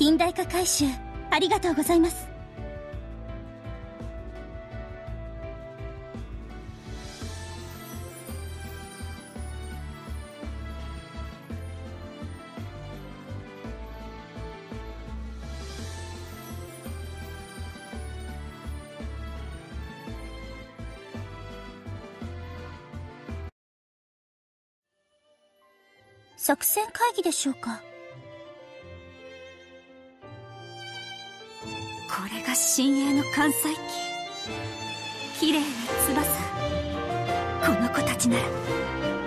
近代化改修ありがとうございます。作戦会議でしょうか。これが新鋭の関西機綺麗な翼。この子たちなら。